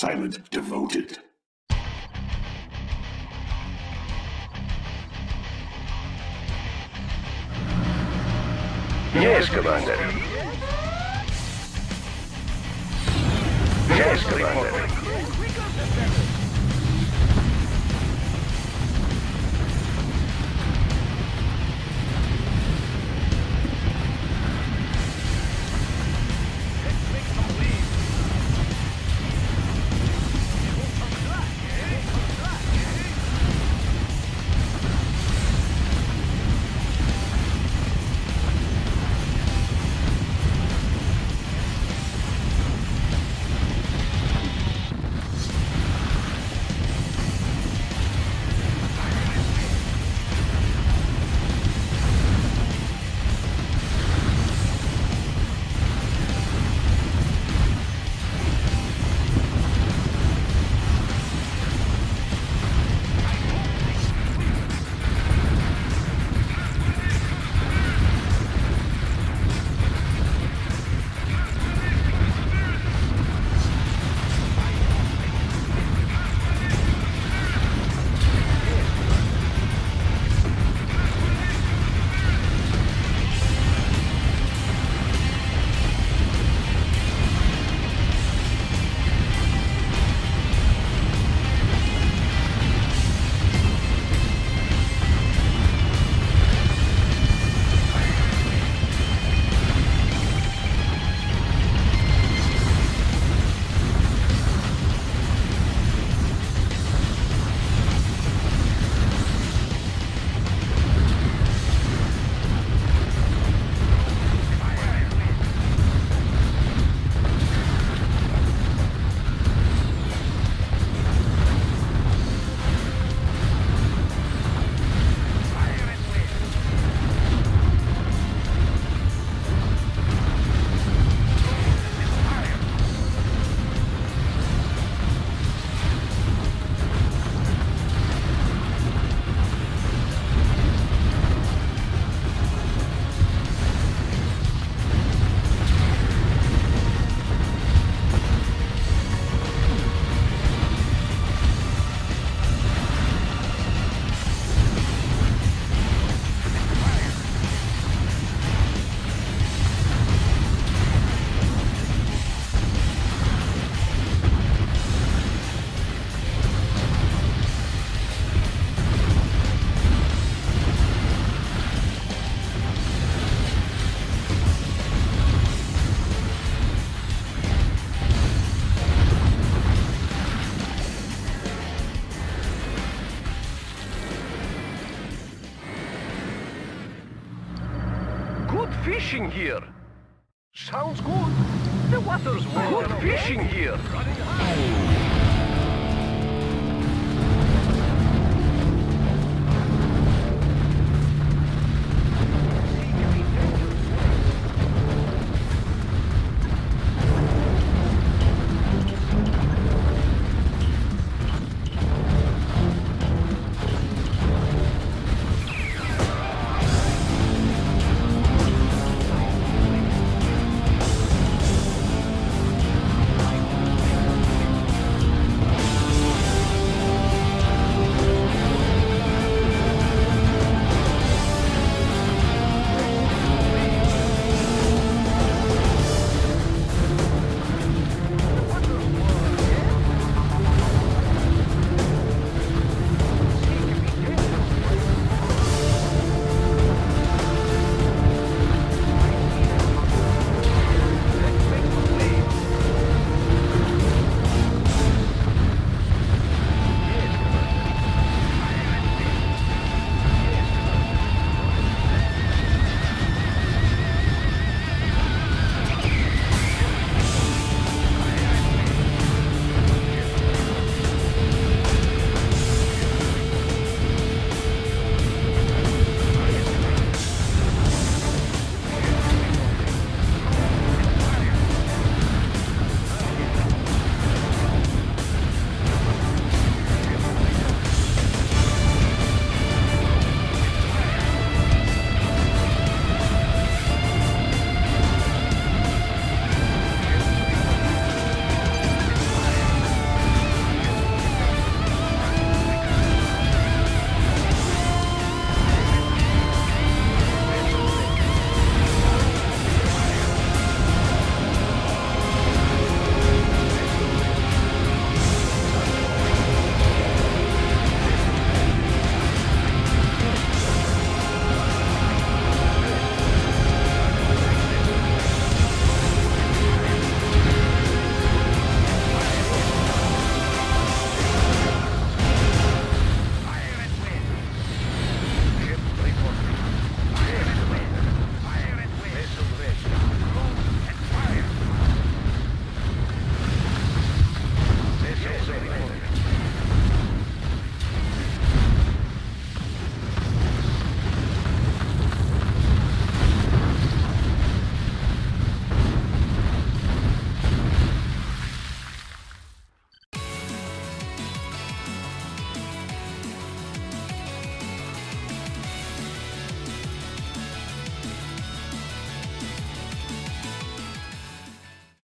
silent devoted. Yes, Commander. Yes, Commander. Good fishing here. Sounds good. The water's warm. Good fishing here.